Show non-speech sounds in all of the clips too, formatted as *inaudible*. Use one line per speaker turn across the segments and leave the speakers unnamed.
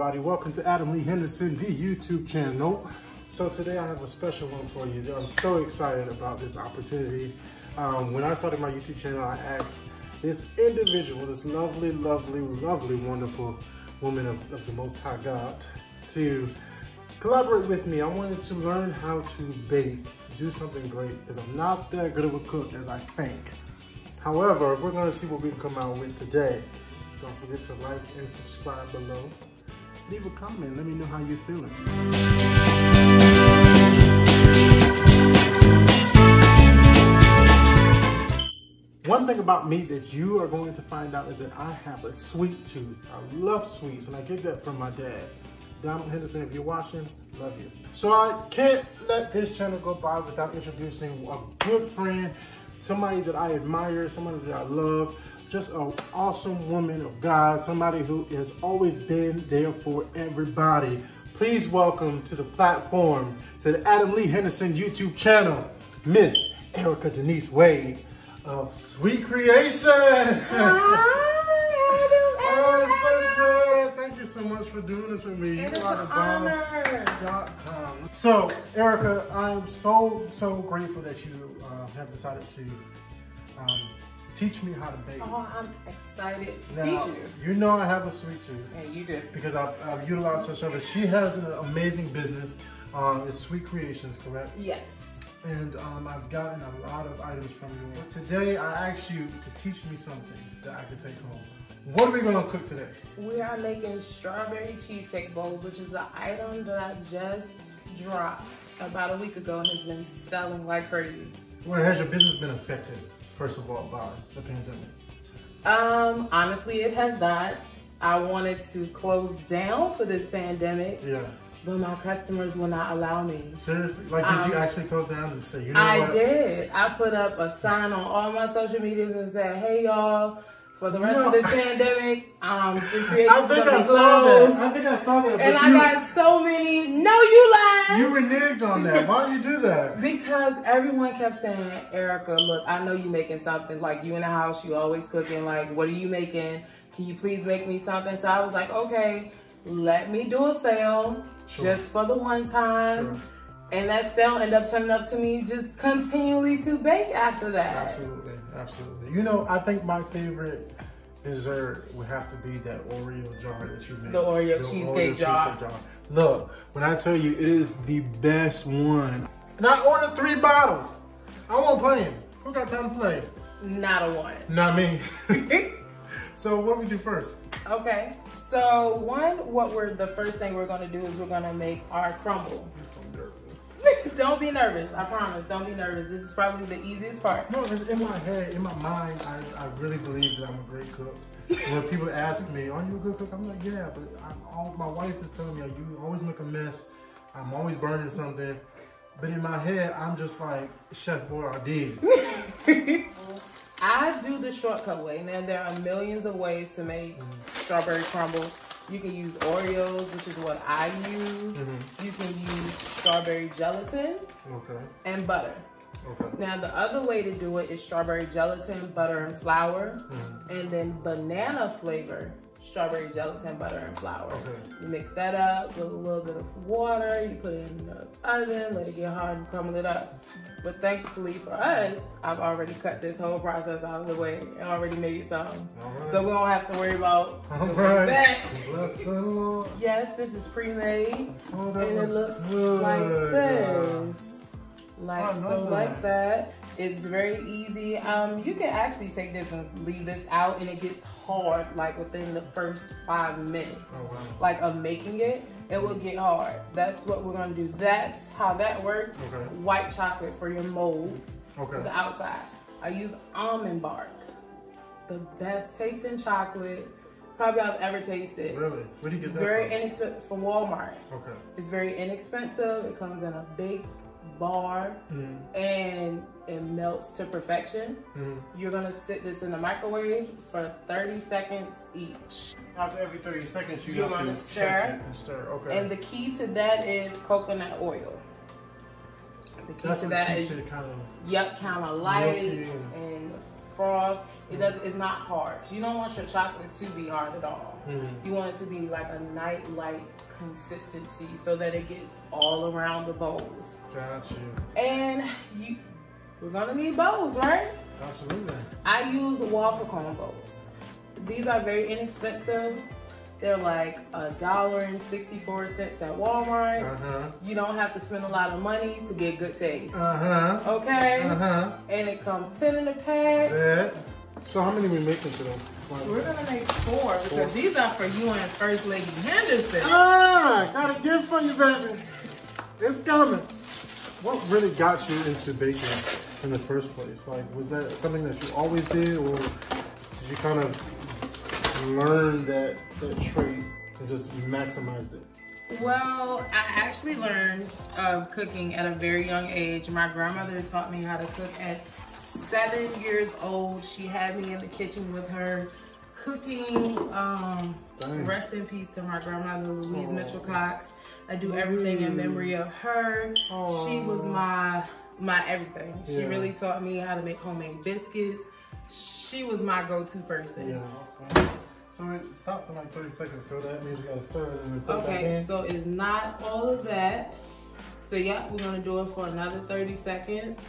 everybody. Welcome to Adam Lee Henderson, the YouTube channel. So today I have a special one for you. I'm so excited about this opportunity. Um, when I started my YouTube channel, I asked this individual, this lovely, lovely, lovely, wonderful woman of, of the Most High God to collaborate with me. I wanted to learn how to bake, do something great, because I'm not that good of a cook as I think. However, we're gonna see what we can come out with today. Don't forget to like and subscribe below. Leave a comment, let me know how you're feeling. One thing about me that you are going to find out is that I have a sweet tooth. I love sweets and I get that from my dad. Donald Henderson, if you're watching, love you. So I can't let this channel go by without introducing a good friend, somebody that I admire, somebody that I love, just an awesome woman of God, somebody who has always been there for everybody. Please welcome to the platform, to the Adam Lee Henderson YouTube channel, Miss Erica Denise Way of Sweet Creation. *laughs* Oh, Thank you so much for doing this with me.
It
you
is
are
an
the bomb.com. So, Erica, I am so, so grateful that you uh, have decided to um, teach me how to bake.
Oh, I'm excited to
Now,
teach you.
you know I have a sweet tooth
And you do.
because I've, I've utilized her service. She has an amazing business. Um, it's Sweet Creations, correct?
Yes.
And um, I've gotten a lot of items from you. But today I asked you to teach me something that I could take home. What are we gonna cook today?
We are making strawberry cheesecake bowls, which is an item that I just dropped about a week ago and has been selling like crazy.
Well, has your business been affected, first of all, by the pandemic?
Um, honestly, it has not. I wanted to close down for this pandemic,
Yeah.
but my customers will not allow me.
Seriously? Like, did you
Um,
actually close down and say, you know
I
what?
did. I put up a sign on all my social medias and said, "Hey y'all, for the rest of this pandemic, um, Sweet
I
Creations
think
gonna
I saw
closed."
that. I think I saw that.
And I
you,
got so many. No, you lied.
you reneged on that. Why did you do that? *laughs*
because everyone kept saying, Erica, look, I know you making something. Like you in the house, you always cooking. Like, what are you making? Can you please make me something? So I was like, okay, let me do a sale
Sure.
just for the one time.
Sure.
And that sale ended up turning up to me just continually to bake after that.
Absolutely, absolutely. You know, I think my favorite dessert would have to be that Oreo jar that you made.
The Oreo cheesecake jar.
Look, when I tell you it is the best one. And I ordered three bottles. I won't play. Who got time to play?
Not a one.
Not me. *laughs* so what we do first?
Okay. So one, what we're the first thing we're gonna do is we're gonna make our crumble.
I'm so nervous.
Don't be nervous. I promise. Don't be nervous. This is probably the easiest part.
No, it's in my head, in my mind, I, I really believe that I'm a great cook. When people ask me, are you a good cook? I'm like, yeah, but I'm all, my wife is telling me, you always make a mess. I'm always burning something. But in my head, I'm just like Chef Boyardee. *laughs*
I do the shortcut way. Now there are millions of ways to make strawberry crumble. You can use Oreos, which is what I use.
Mm-hmm.
You can use strawberry gelatin
Okay,
and butter.
okay.
Now the other way to do it is strawberry gelatin, butter, and flour,
Mm-hmm.
and then banana flavor strawberry gelatin, butter, and flour.
Okay.
You mix that up with a little bit of water. You put it in the oven, let it get hard, and crumble it up. But thankfully for us, I've already cut this whole process out of the way and already made some.
Right.
So we don't have to worry about
All
doing
right.
that.
Bless the Lord.
Yes, this is pre-made.
Oh,
And it
looks
looks
good.
like this. Like so,
that.
like that. It's very easy. Um, you can actually take this and leave this out, and it gets hard like within the first five minutes.
Oh, wow.
Like of making it, it will get hard. That's what we're gonna do. That's how that works.
Okay.
White chocolate for your molds
Okay.
the outside. I use almond bark. The best tasting chocolate probably I've ever tasted.
Really? Where do you get
It's
that
very
from?
inexpensive from Walmart.
Okay.
It's very inexpensive. It comes in a big bar
Mm,
and it melts to perfection.
mm.
You're gonna sit this in the microwave for 30 seconds each.
After every 30 seconds, you
You're
have
gonna
to
stir.
and stir. Okay.
And the key to that is coconut oil. The key
That's
to that is
it kind of.
yep, kind of light and froth. It does. It's not hard. You don't want your chocolate to be hard at all. Mm. You want it to be like a night-light consistency so that it gets all around the bowls.
Got you.
And you, we're gonna need bowls, right?
Absolutely.
I use waffle cone bowls. These are very inexpensive. They're like a dollar and 64 cents at Walmart.
Uh-huh.
You don't have to spend a lot of money to get good taste.
Uh-huh.
Okay?
Uh-huh.
And it comes 10 in a pack.
Yeah. So how many we making today?
We're gonna make four because four. these are for you and First Lady Henderson.
Ah, got a gift for you, baby. It's coming. What really got you into baking in the first place? Like, was that something that you always did, or did you kind of learn that that trait and just maximized it?
Well, I actually learned uh, cooking at a very young age. My grandmother taught me how to cook at seven years old. She had me in the kitchen with her cooking. Um, rest in peace to my grandmother, Louise oh. Mitchell Cox. I do everything in memory of her. Oh. She was my my everything. Yeah. She really taught me how to make homemade biscuits. She was my go-to person.
Yeah, awesome. So it stopped in like 30 seconds, so that means we gotta stir it and put
okay,
it back in.
so it's not all of that. So yeah, we're gonna do it for another 30 seconds.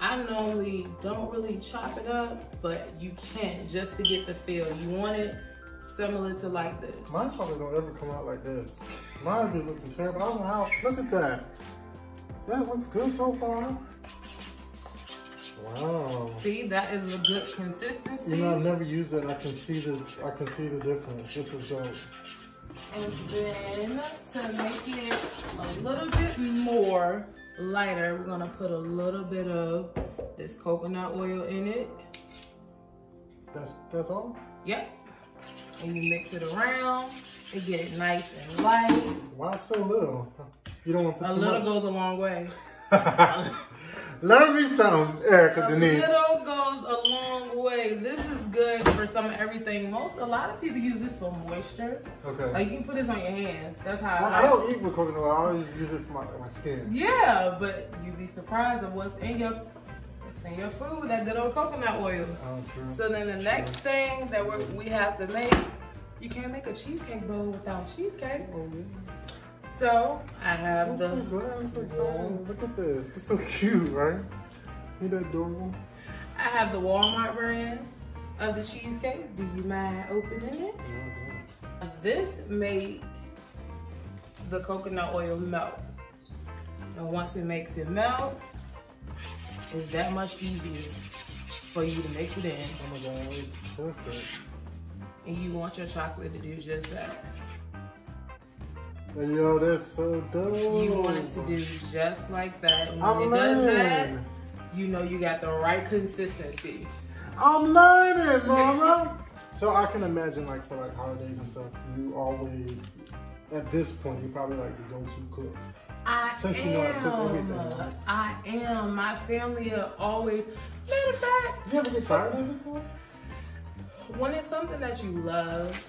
I normally don't really chop it up, but you can't just to get the feel. You want it similar to like this.
Mine probably don't ever come out like this. Mine be looking terrible. I don't know how. Look at that. That looks good so far. Wow.
See, that is a good consistency.
You know, I've never used it. I can see the I can see the difference. This is dope.
And then to make it a little bit more lighter, we're gonna put a little bit of this coconut oil in it.
That's that's all?
Yep. And you mix it around and get it nice and light.
Why so little? You don't want to put
A little much. goes a long way. *laughs*
Learn me something, Erica
a
Denise.
A little goes a long way. This is good for some of everything. Most, a lot of people use this for moisture.
Okay.
Like you can put this on your hands. That's how.
Well, I, I don't eat with coconut oil. I always use it for my, my skin.
Yeah, but you'd be surprised at what's in your in your food. With that good old coconut oil.
Oh, true.
So then the
true.
next thing that we we have to make, you can't make a cheesecake bowl without cheesecake. Oh, so I have
I'm
the.
So glad. I'm so excited. Look at this. It's so cute, right? Ain't that adorable?
I have the Walmart brand of the cheesecake. Do you mind opening it?
No,
this made the coconut oil melt. And once it makes it melt, it's that much easier for you to mix it in.
Oh my god, it's perfect.
And you want your chocolate to do just that.
Yo, that's so dope.
You want it to do just like that. When I'm it learning. does that, you know you got the right consistency.
I'm learning, mama. so I can imagine like for like holidays and stuff, you always, at this point, you probably like the go-to cook.
I Since am. know how cook everything. I am. My family are always, matter of fact.
You ever get tired of it before?
When it's something that you love,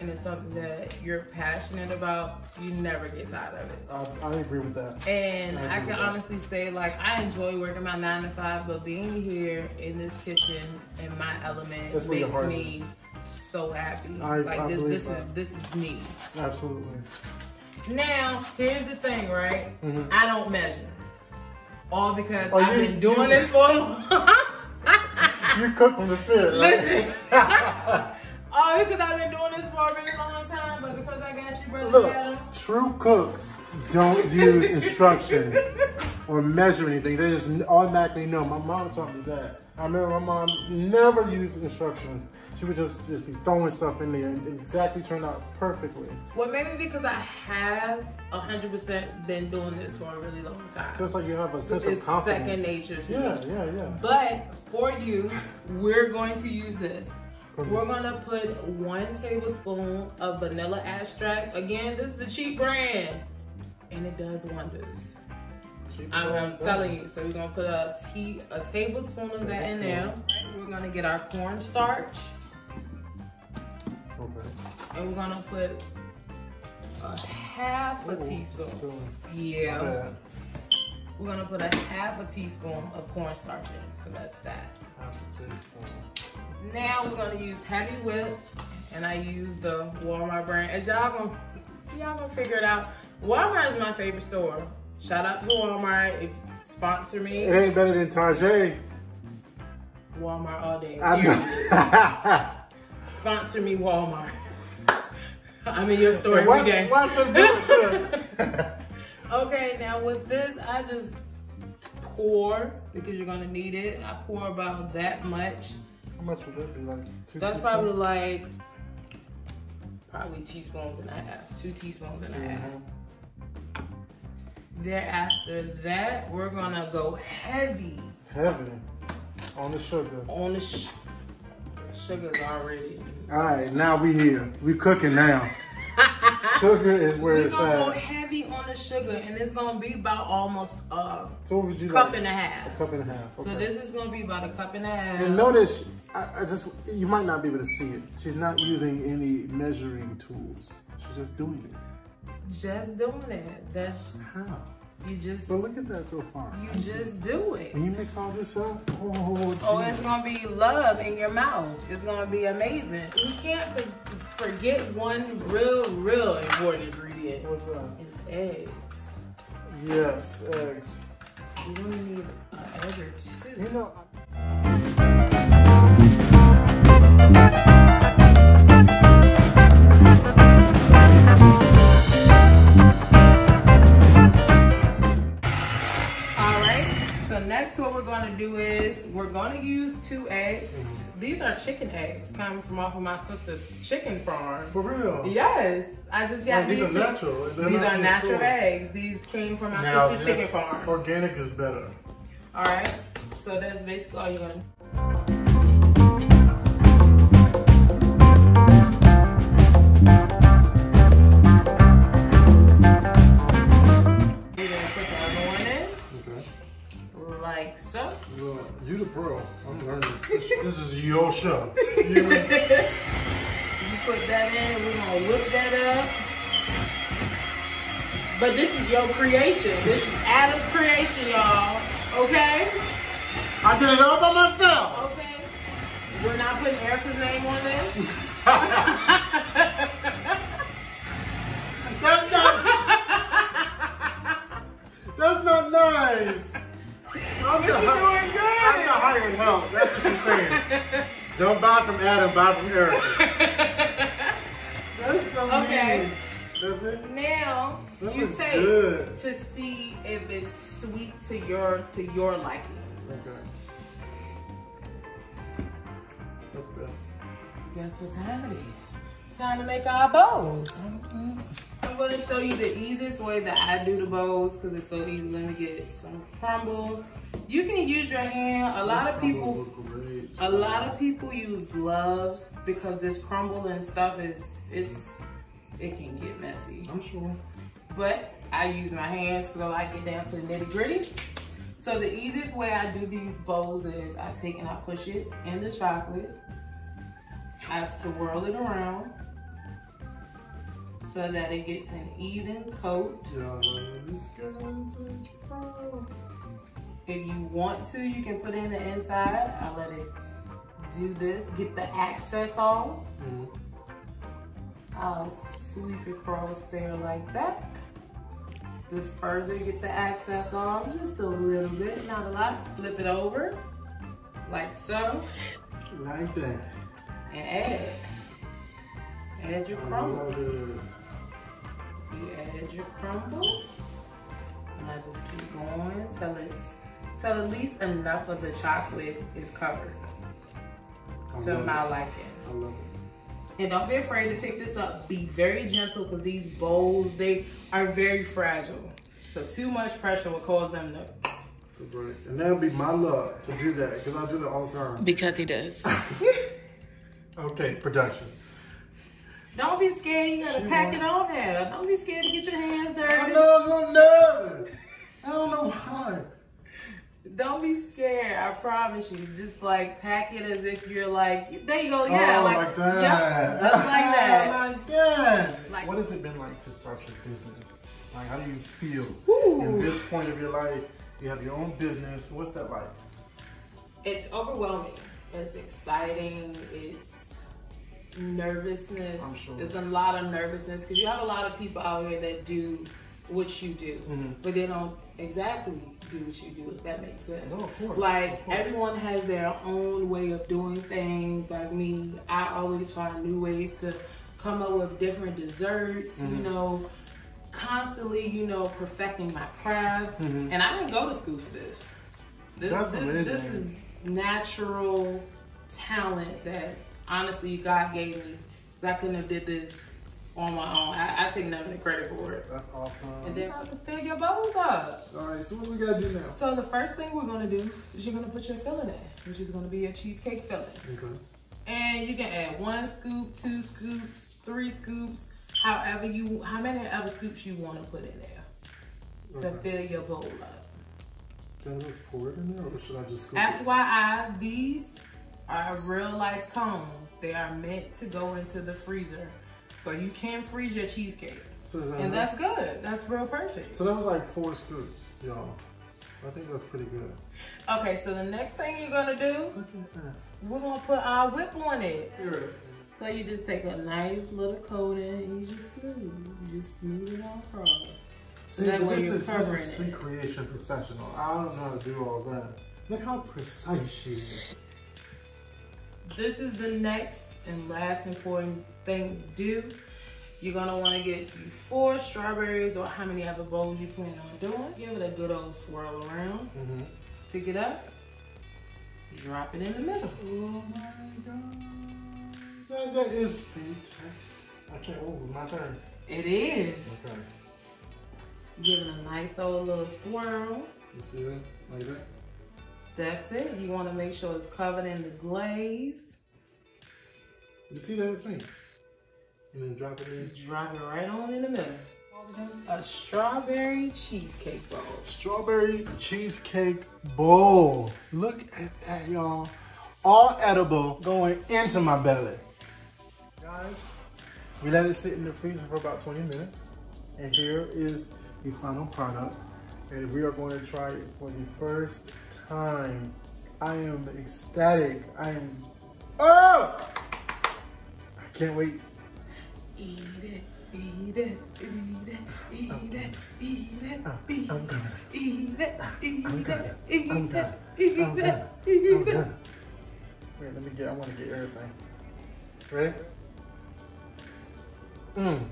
and it's something that you're passionate about, you never get tired of it.
I, I agree with that.
And I, I can honestly say, like, I enjoy working my nine to five, but being here in this kitchen in my element That's makes me is. so happy.
I,
like
I
this, this is this is me.
Absolutely.
Now, here's the thing, right? Mm -hmm. I don't measure. All because
oh,
I've you, been doing you, this for a long time.
You cook from the spirit.
Right? Listen. *laughs* Oh, because I've been doing this for a really long time, but because I got you, brother Look, Adam.
True cooks don't use instructions or measure anything. They just automatically know. My mom taught me that. I remember my mom never used instructions. She would just, just be throwing stuff in there and it exactly turned out perfectly.
Well, maybe because I have 100% been doing this for a really long time.
So it's like you have a sense of confidence.
second nature to
yeah,
me.
Yeah, yeah, yeah.
But for you, we're going to use this. We're gonna put one tablespoon of vanilla extract. Again, this is the cheap brand, and it does wonders. I'm, I'm telling you. So we're gonna put a tea, a tablespoon of that in there. We're gonna get our cornstarch. And we're gonna put a half a teaspoon. Spoon. Yeah. We're gonna put a half a teaspoon of cornstarch in, so that's that.
Half a teaspoon.
Now we're gonna use heavy whip, and I use the Walmart brand. As y'all gonna, y'all gonna figure it out. Walmart is my favorite store. Shout out to Walmart. If sponsor me.
It ain't better than Tarjay.
Walmart all day. *laughs* Sponsor me, Walmart. I'm in your story every day.
Watch them do it too.
Okay, now with this, I just pour because you're gonna need it. I pour about that much.
How much would that be? Like two
That's
teaspoons?
probably like probably teaspoons and a half, two teaspoons and a half.
Mhm.
Thereafter that, we're gonna go heavy
Heavy on the sugar.
on the sh- sugar's already.
All right, now we here. We cooking now. *laughs* Sugar is where
We're
it's
gonna go
at.
heavy on the sugar, and it's gonna be about almost a
So what
cup
like?
and a half.
A cup and a half. Okay.
So this is gonna be about a cup and a half.
And notice, I, I just you might not be able to see it. She's not using any measuring tools. She's just doing it.
Just doing it. That's
How?
You just
But look at that so far.
you just do it.
When you mix all this up, oh,
Oh, it's gonna be love in your mouth. It's gonna be amazing. We can't for- forget one real, real important ingredient.
What's that?
It's eggs.
Yes, eggs.
You're gonna need an egg or two.
You know,
All we're gonna do is we're gonna use two eggs. Mm-hmm. These are chicken eggs coming from off of my sister's chicken farm.
for real.
Yes, I just got oh,
Like, these are natural. They're
These are natural
store.
eggs. These came from my
Now,
sister's chicken farm.
organic is better.
All right. So that's basically all you're gonna.
You the pro. I'm learning. This, this is your show. You, *laughs*
You put that in, we're gonna whip that up. But this is your creation. This is Adam's creation, y'all. Okay?
I did it all by myself.
Okay. We're not putting Erica's name on this. *laughs*
That's not. *laughs* that's not nice. I'm the, hi-
doing good.
I'm the hired help. That's what saying. Don't buy from Adam, buy from Erica. *laughs* That's so
Okay.
mean. That's it.
Now
That
you taste
good.
to see if it's sweet to your to your liking.
Okay. That's good.
Guess what time it is? Time to make our bows. Mm-hmm. I'm going to show you the easiest way that I do the bows because it's so easy. Let me get some crumble. You can use your hand. A lot of people, a lot of people use gloves because this crumble and stuff is it's it can get messy.
I'm sure.
But I use my hands because I like to get down to the nitty gritty. So the easiest way I do these bows is I take and I push it in the chocolate. I swirl it around so that it gets an even coat.
Yo, this girl is a pro.
If you want to, you can put it in the inside. I let it do this, get the access off.
Mhm.
I'll sweep across there like that. To further you get the access off, just a little bit, not a lot. Flip it over, like so,
Like that.
and add. Add your crumble. You add your crumble. And I just keep going till it's till at least enough of the chocolate is covered
I
to my
it.
liking.
I love it.
And don't be afraid to pick this up. Be very gentle because these bowls, they are very fragile. So too much pressure will cause them to.
To break. And that would be my luck to do that because I do that all the time.
Because he does. *laughs*
Okay, production.
Don't be scared. You gotta
She
pack it on there. Don't be scared to get your hands dirty.
I know I'm little nervous. I don't know why.
Don't be scared. I promise you. Just like pack it as if you're like, there you go. Yeah,
oh,
like,
like, that.
Yep, just like that. *laughs*
like that.
Like-
what has it been like to start your business? Like, how do you feel in this point of your life? You have your own business. What's that like?
It's overwhelming. It's exciting. It's nervousness.
I'm sure.
There's a lot of nervousness because you have a lot of people out here that do what you do,
Mhm.
but they don't exactly do what you do. If that makes sense.
No, of course,
Like
of course.
everyone has their own way of doing things. Like me, I always find new ways to come up with different desserts.
Mm-hmm.
You know, constantly, you know, perfecting my craft.
Mhm.
And I didn't go to school for this. This,
That's
this,
amazing.
this is natural talent that honestly God gave me. I couldn't have did this on my own. I, I take of credit for it.
That's awesome.
And then to fill your bowls up.
All right, so what we gotta do now?
So the first thing we're gonna do is you're gonna put your filling in, which is gonna be your cheesecake filling.
Okay.
And you can add one scoop, two scoops, three scoops, however you, how many other scoops you wanna put in there to
Okay.
fill your bowl up.
I just pour it in there, or should I just scoop it?
FYI, these are real life cones. They are meant to go into the freezer. So you can freeze your cheesecake.
So, that
And that's good. That's real perfect.
so that was like four scoops, y'all. I think that's pretty good.
Okay, so the next thing you're gonna do,
Look at that.
we're gonna put our whip on it. So you just take a nice little coating and you just smooth. You just smooth it all across.
See,
that way you're
is, this is sweet
it.
creation professional. I don't know how to do all that. Look how precise she is.
This is the next and last important thing to do. You're gonna wanna get you four strawberries or how many other bowls you plan on doing. Give it a good old swirl around.
Mm-hmm.
Pick it up. Drop it in the middle.
Oh my god. That, that is fantastic. I can't, oh, my turn.
It is.
Okay.
Give it a nice old little swirl.
You see that? Like that?
That's it. You wanna make sure it's covered in the glaze.
You see that it sinks? And then drop it in.
Drop it right on in the middle. A strawberry cheesecake bowl.
Strawberry cheesecake bowl. Look at that, y'all. All edible going into my belly. Guys, we let it sit in the freezer for about 20 minutes. And here is the final product. And we are going to try it for the first time. I am ecstatic. I am, oh! I can't wait.
Eat it, eat it, eat it, eat it, eat it, eat
I'm gonna.
it, eat it, eat
I'm
it,
gonna.
eat
I'm
it,
gonna.
eat
I'm
it,
gonna.
eat
I'm
it.
gonna. Wait, let me get, I want to get everything. Ready? Mmm.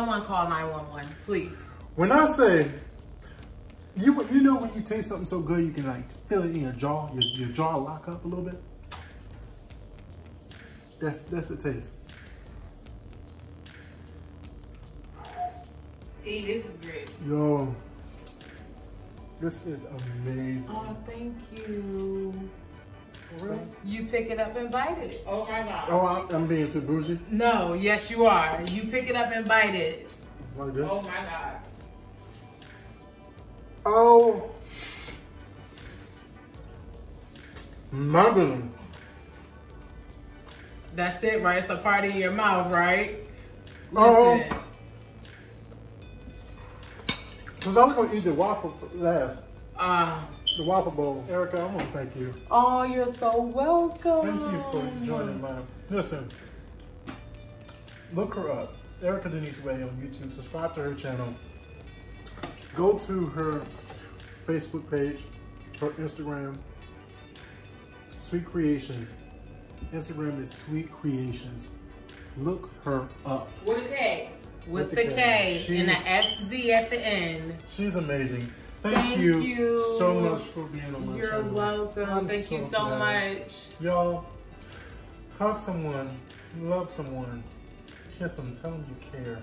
Someone call 911, please.
When I say, you you know when you taste something so good you can like feel it in your jaw, your, your jaw lock up a little bit? That's, that's the taste.
E, this is great.
Yo, this is amazing.
Oh, thank you.
For?
You pick it up and bite it. Oh my God.
Oh, I'm, I'm being too bougie.
No, yes you are. You pick it up and bite it.
Like that?
Oh my God.
Oh. Mumbling.
That's it, right? It's a part in your mouth, right?
Oh. Because I was going to eat the waffle for last.
Uh,
The waffle bowl. Erica, I want to thank you.
oh, you're so welcome.
Thank you for joining my. Listen, look her up. Erica Denise Way on YouTube. Subscribe to her channel. Go to her Facebook page, her Instagram, Sweet Creations. Instagram is Sweet Creations. Look her up.
With a K. With,
With
the
the
K,
K. She-
and the SZ at the end.
She's amazing. Thank,
Thank
you,
you.
so much for being on my
You're
channel.
welcome.
I'm
Thank you
so
so
glad.
much.
Y'all, hug someone, love someone, kiss them, tell them you care,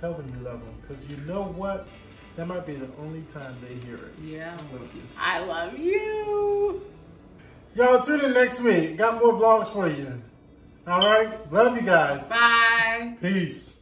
tell them you love them. Because you know what? That might be the only time they hear it.
Yeah.
I love you.
I love you.
Y'all, tune in next week. Got more vlogs for you. All right? Love you guys.
Bye.
Peace.